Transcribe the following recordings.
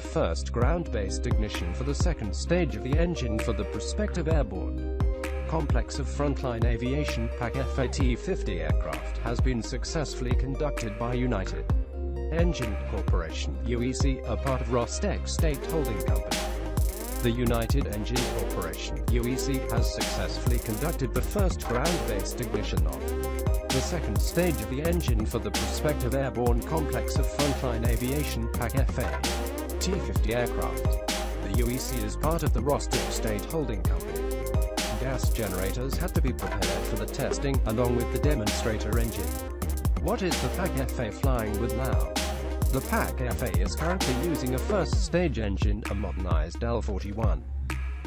first ground-based ignition for the second stage of the engine for the prospective airborne complex of frontline aviation PAK-FA-T-50 aircraft has been successfully conducted by United Engine Corporation UEC, a part of Rostec State Holding Company. The United Engine Corporation UEC has successfully conducted the first ground-based ignition of the second stage of the engine for the prospective airborne complex of frontline aviation PAK-FA T-50 aircraft. The UEC is part of the Rostec State Holding Company gas generators had to be prepared for the testing, along with the demonstrator engine. What is the PAK-FA flying with now? The PAK-FA is currently using a first-stage engine, a modernized AL-41.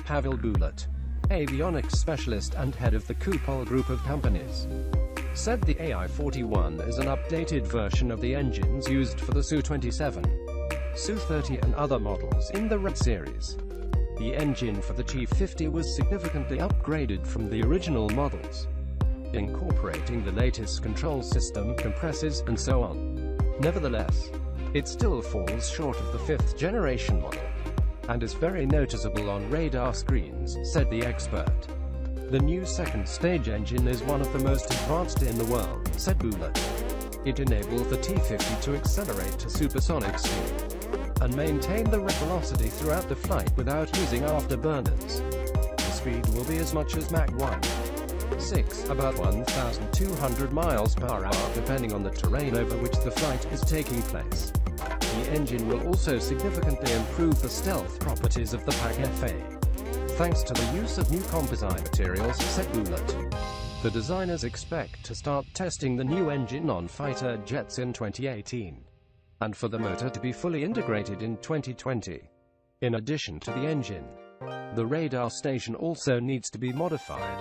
Pavel Bulat, avionics specialist and head of the Kupol group of companies, said the AL-41 is an updated version of the engines used for the Su-27, Su-30 and other models in the RED series. The engine for the T-50 was significantly upgraded from the original models, incorporating the latest control system, compressors, and so on. Nevertheless, it still falls short of the fifth-generation model, and is very noticeable on radar screens, said the expert. The new second-stage engine is one of the most advanced in the world, said Bulat. It enabled the T-50 to accelerate to supersonic speed and maintain the velocity throughout the flight without using afterburners. The speed will be as much as Mach 1. 6, about 1,200 miles per hour depending on the terrain over which the flight is taking place. The engine will also significantly improve the stealth properties of the PAK-FA. Thanks to the use of new composite materials. The designers expect to start testing the new engine on fighter jets in 2018 and for the motor to be fully integrated in 2020. In addition to the engine, the radar station also needs to be modified,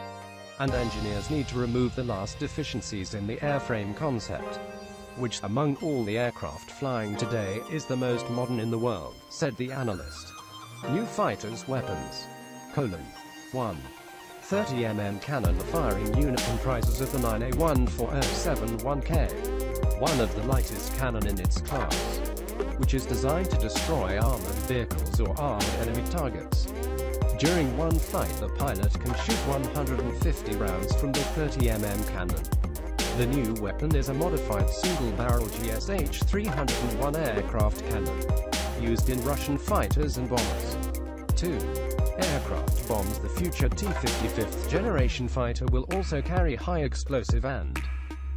and engineers need to remove the last deficiencies in the airframe concept, which, among all the aircraft flying today, is the most modern in the world, said the analyst. New fighters' weapons. Colon. 1. 30mm cannon firing unit comprises of the 9A14071K, one of the lightest cannon in its class, which is designed to destroy armored vehicles or armed enemy targets. During one flight the pilot can shoot 150 rounds from the 30mm cannon. The new weapon is a modified single-barrel GSH-301 aircraft cannon, used in Russian fighters and bombers. 2. Aircraft bombs The future T-55th generation fighter will also carry high explosive and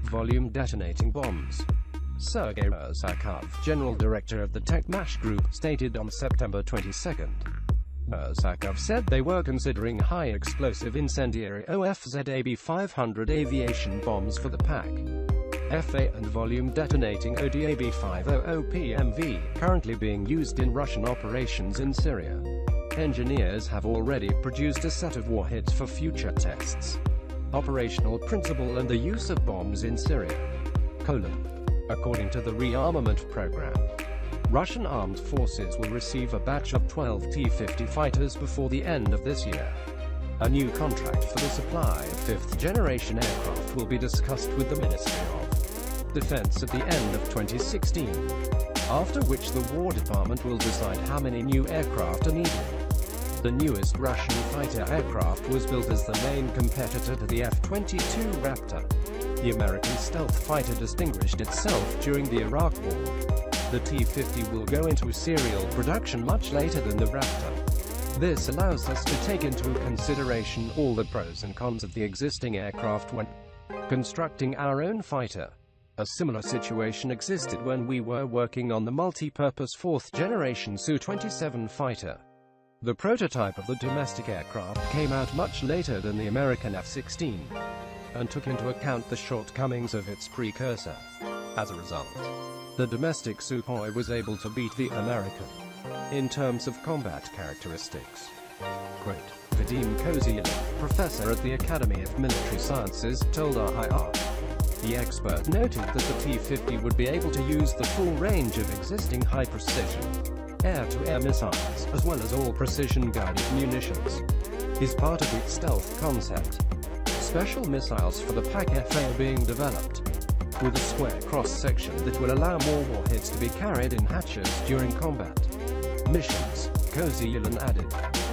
volume detonating bombs. Sergei Rusakov, general director of the Techmash Group, stated on September 22. Rusakov said they were considering high explosive incendiary OFZAB 500 aviation bombs for the PAK. FA and volume detonating ODAB 500 PMV, currently being used in Russian operations in Syria. Engineers have already produced a set of warheads for future tests operational principle and the use of bombs in Syria. Colon. According to the rearmament program, Russian armed forces will receive a batch of 12 T-50 fighters before the end of this year. A new contract for the supply of fifth-generation aircraft will be discussed with the Ministry of Defense at the end of 2016, after which the War Department will decide how many new aircraft are needed. The newest Russian fighter aircraft was built as the main competitor to the F-22 Raptor. The American stealth fighter distinguished itself during the Iraq War. The T-50 will go into serial production much later than the Raptor. This allows us to take into consideration all the pros and cons of the existing aircraft when constructing our own fighter. A similar situation existed when we were working on the multi-purpose fourth-generation Su-27 fighter. The prototype of the domestic aircraft came out much later than the American F-16, and took into account the shortcomings of its precursor. As a result, the domestic Sukhoi was able to beat the American in terms of combat characteristics. Quote, Vadim Kozyulin, professor at the Academy of Military Sciences, told RIR. The expert noted that the T-50 would be able to use the full range of existing high-precision air-to-air -air missiles, as well as all precision-guided munitions, is part of its stealth concept. Special missiles for the PAK-FA are being developed, with a square cross-section that will allow more warheads to be carried in hatches during combat. Missions, Cozy added.